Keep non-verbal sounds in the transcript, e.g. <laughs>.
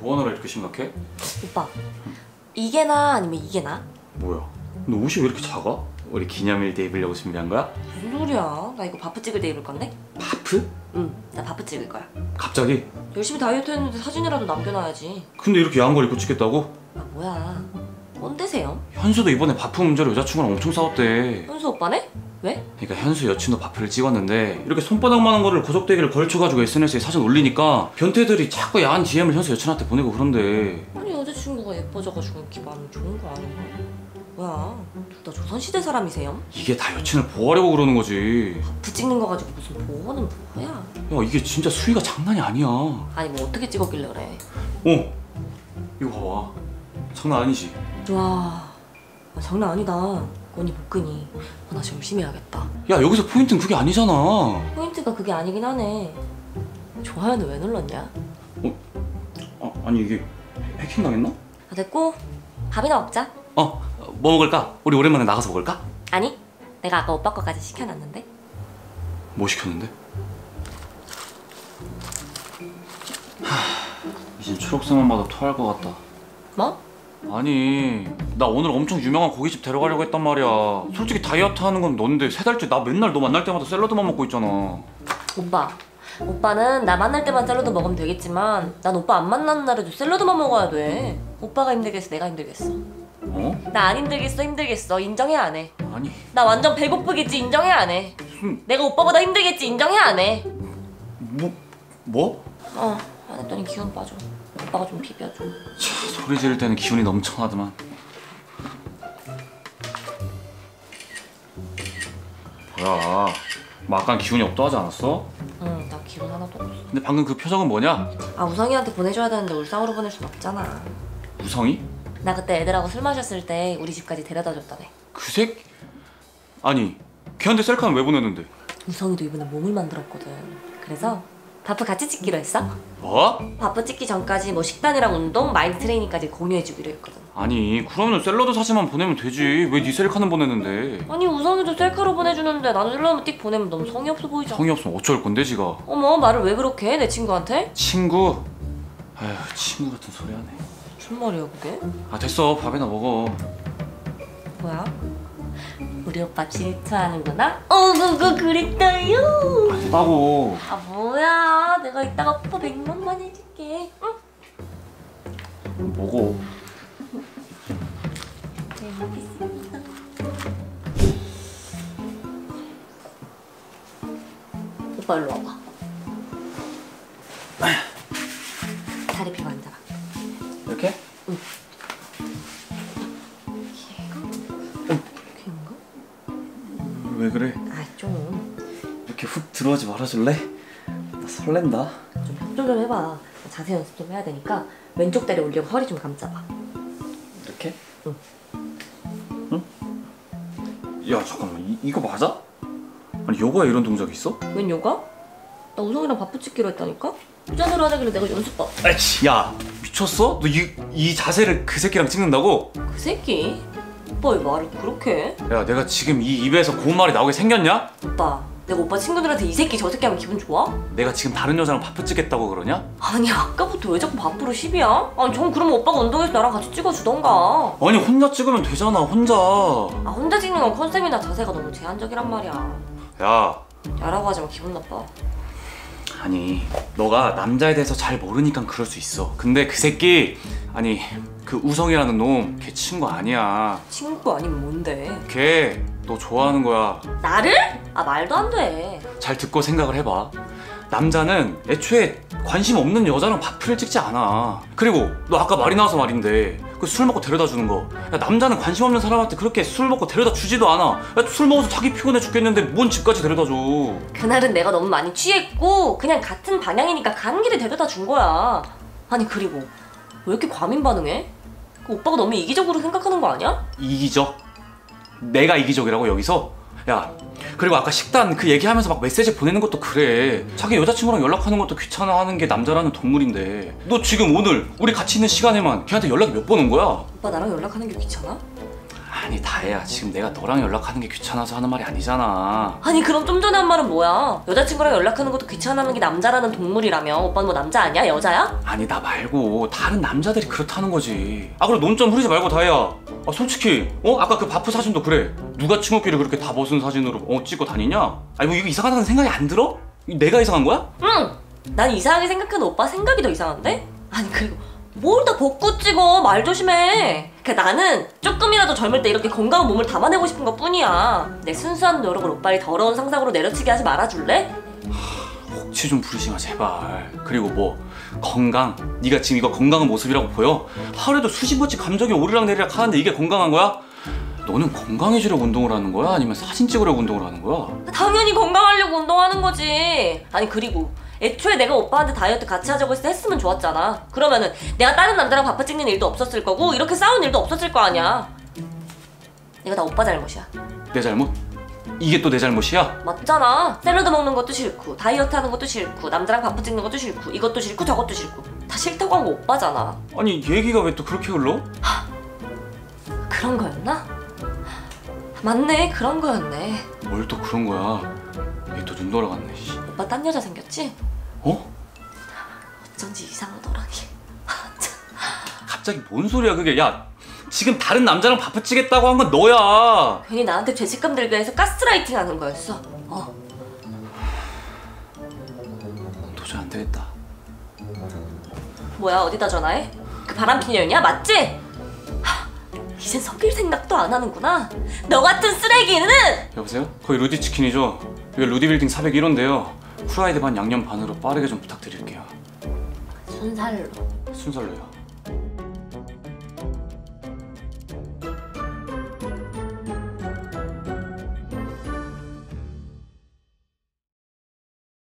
뭐 하느라 이렇게 심각해? 오빠 이게 나 아니면 이게 나? 뭐야? 너 옷이 왜 이렇게 작아? 우리 기념일 때 입으려고 준비한 거야? 무슨 소리야 나 이거 바프 찍을 때 입을 건데? 바프? 응나 바프 찍을 거야 갑자기? 열심히 다이어트 했는데 사진이라도 남겨놔야지 근데 이렇게 야한 걸 입고 찍겠다고? 아 뭐야 꼰대세요? 현수도 이번에 바프 문제로 여자친구랑 엄청 싸웠대 현수 오빠네? 왜? 그러니까 현수 여친도 바프를 찍었는데 이렇게 손바닥만한 거를 거적때기를 걸쳐가지고 SNS에 사진 올리니까 변태들이 자꾸 야한 DM을 현수 여친한테 보내고 그런데 아니 여자친구가 예뻐져가지고 인기 많으면 좋은 거 아닌가? 뭐야 둘 다 조선시대 사람이세요? 이게 다 여친을 보호하려고 그러는 거지 바프 찍는 거 가지고 무슨 보호는 뭐야 야 이게 진짜 수위가 장난이 아니야 어 아니 뭐 어떻게 찍었길래 그래 이거 봐봐 장난 아니지? 와 아, 장난 아니다 언니 복근이 아, 나 열심히 해야겠다 야 여기서 포인트는 그게 아니잖아 포인트가 그게 아니긴 하네 좋아요는 왜 눌렀냐? 아, 아니 이게 해킹 당했나? 아, 됐고 밥이나 먹자 어, 뭐 먹을까? 우리 오랜만에 나가서 먹을까? 아니 내가 아까 오빠 거까지 시켜놨는데 뭐 시켰는데? 하, 이젠 초록색만 봐도 토할 것 같다. 뭐? 아니, 나 오늘 엄청 유명한 고깃집 데려가려고 했단 말이야. 솔직히 다이어트 하는 건 넌데 세 달째 나 맨날 너 만날 때마다 샐러드만 먹고 있잖아. 오빠 오빠는 나 만날 때만 샐러드 먹으면 되겠지만 난 오빠 안 만나는 날에도 샐러드만 먹어야 돼 오빠가 힘들겠어 내가 힘들겠어 어? 나 안 힘들겠어 힘들겠어 인정해 안 해 아니, 나 완전 배고프겠지 인정해 안 해 무슨 내가 오빠보다 힘들겠지 인정해 안 해 뭐 뭐? 어, 안 했더니 기운 빠져. 오빠가 좀 비벼줘. 차, 소리 지를 때는 기운이 넘쳐나더만. 뭐야? 뭐 아까 기운이 없다 하지 않았어? 응, 나 기운 하나도 없어. 근데 방금 그 표정은 뭐냐? 아, 우성이한테 보내줘야 되는데 울상으로 보낼 순 없잖아. 우성이? 나 그때 애들하고 술 마셨을 때 우리 집까지 데려다 줬다네. 그 새끼? 아니 걔한테 셀카는 왜 보냈는데? 우성이도 이번에 몸을 만들었거든. 그래서 바프 같이 찍기로 했어. 뭐? 바프 찍기 전까지 뭐 식단이랑 운동, 마인드 트레이닝까지 공유해주기로 했거든. 아니 그러면 샐러드 사진만 보내면 되지 왜 네 셀카는 보냈는데 아니 우성이도 셀카로 보내주는데 나는 셀러만 띡 보내면 너무 성의 없어 보이잖아. 성의 없으면 어쩔 건데 지가 어머 말을 왜 그렇게 해 내 친구한테? 친구? 에휴 친구 같은 소리 하네 무슨 말이야 그게? 아 됐어 밥이나 먹어 뭐야? 우리 오빠 질투하는구나? 어, 그거 그랬다요. 됐다고 아 뭐야? 내가 이따가 오빠 100만만 해줄게. 응? 먹어 잘 먹겠습니다. 오빠 일로 와봐. 다리 펴고 앉아봐. 이렇게? 괜 왜 그래 아 좀. 이렇게 훅 들어오지 말아줄래? 나 설렌다 좀 협조 좀 해봐. 자세 연습 좀 해야 되니까 왼쪽 다리 올리고 허리 좀 감싸봐. 이렇게? 응. 응? 야 잠깐만 이, 이거 맞아? 아니 요가에 이런 동작이 있어? 웬 요가? 나 우성이랑 바쁘 찍기로 했다니까? 후자대로 하자길래 내가 연습 봐. 아이씨 야 미쳤어? 너 이 이 자세를 그 새끼랑 찍는다고? 그 새끼? 오빠 왜 말을 그렇게 해? 야 내가 지금 이 입에서 고운 말이 나오게 생겼냐? 오빠 내가 오빠 친구들한테 이 새끼 저 새끼 하면 기분 좋아? 내가 지금 다른 여자랑 바프 찍겠다고 그러냐? 아니 아까부터 왜 자꾸 바쁘로 시비야? 아니 전 그러면 오빠가 운동해서 나랑 같이 찍어주던가 아니 혼자 찍으면 되잖아 혼자 아 혼자 찍는 건 컨셉이나 자세가 너무 제한적이란 말이야 야 야라고 하지마 기분 나빠 아니 너가 남자에 대해서 잘 모르니까 그럴 수 있어. 근데 그 새끼 아니 그 우성이라는 놈 걔 친구 아니야. 친구 아니면 뭔데? 걔 너 좋아하는 거야. 나를? 아 말도 안돼. 잘 듣고 생각을 해봐. 남자는 애초에 관심 없는 여자랑 바프를 찍지 않아. 그리고 너 아까 말이 나와서 말인데 그 술 먹고 데려다 주는 거 야, 남자는 관심 없는 사람한테 그렇게 술 먹고 데려다 주지도 않아 야, 술 먹어서 자기 피곤해 죽겠는데 뭔 집까지 데려다 줘 그날은 내가 너무 많이 취했고 그냥 같은 방향이니까 가는 길에 데려다 준 거야 아니 그리고 왜 이렇게 과민 반응해? 그 오빠가 너무 이기적으로 생각하는 거 아니야? 이기적? 내가 이기적이라고 여기서? 야 그리고 아까 식단 그 얘기하면서 막 메시지 보내는 것도 그래 자기 여자친구랑 연락하는 것도 귀찮아하는 게 남자라는 동물인데 너 지금 오늘 우리 같이 있는 시간에만 걔한테 연락이 몇 번 온 거야? 오빠 나랑 연락하는 게 귀찮아? 아니 다혜야 지금 내가 너랑 연락하는 게 귀찮아서 하는 말이 아니잖아 아니 그럼 좀 전에 한 말은 뭐야? 여자친구랑 연락하는 것도 귀찮아하는 게 남자라는 동물이라며 오빠는 뭐 남자 아니야? 여자야? 아니 나 말고 다른 남자들이 그렇다는 거지 아 그럼 논점 흐리지 말고 다혜야 아 솔직히 어 아까 그 바프 사진도 그래 누가 친구끼리 그렇게 다 벗은 사진으로 어 찍고 다니냐 아니 뭐 이거 이상하다는 생각이 안 들어? 내가 이상한 거야? 응! 난 이상하게 생각하는 오빠 생각이 더 이상한데? 아니 그리고 뭘 다 벗고 찍어 말 조심해 그 나는 조금이라도 젊을 때 이렇게 건강한 몸을 담아내고 싶은 것 뿐이야 내 순수한 노력을 오빠의 더러운 상상으로 내려치게 하지 말아줄래? 혹시 좀 부르지 마 제발 그리고 뭐 건강 네가 지금 이거 건강한 모습이라고 보여? 하루에도 수십 번씩 감정이 오르락 내리락 하는데 이게 건강한 거야? 너는 건강해지려고 운동을 하는 거야? 아니면 사진 찍으려고 운동을 하는 거야? 당연히 건강하려고 운동하는 거지 아니 그리고 애초에 내가 오빠한테 다이어트 같이 하자고 했을 때 했으면 좋았잖아 그러면은 내가 다른 남자랑 바빠 찍는 일도 없었을 거고 이렇게 싸운 일도 없었을 거 아니야 이거 다 오빠 잘못이야 내 잘못? 이게 또 내 잘못이야? 맞잖아. 샐러드 먹는 것도 싫고 다이어트 하는 것도 싫고 남자랑 바쁘 찍는 것도 싫고 이것도 싫고 저것도 싫고 다 싫다고 한 거 오빠잖아. 아니 얘기가 왜 또 그렇게 흘러? 그런 거였나? 맞네 그런 거였네. 뭘 또 그런 거야 얘 또 눈 돌아갔네 씨. 오빠 딴 여자 생겼지? 어? 어쩐지 이상하더라. <laughs> 아, 참. 갑자기 뭔 소리야 그게 야 지금 다른 남자랑 바쁘 찍겠다고 한 건 너야 괜히 나한테 죄책감 들게 해서 가스라이팅 하는 거였어. 어. 도저히 안 되겠다 뭐야 어디다 전화해? 그 바람피녀냐 맞지? 하, 이젠 섞일 생각도 안 하는구나. 너 같은 쓰레기는 여보세요? 거기 루디 치킨이죠? 여기 루디 빌딩 401호인데요 후라이드 반 양념 반으로 빠르게 좀 부탁드릴게요 순살로. 순살로요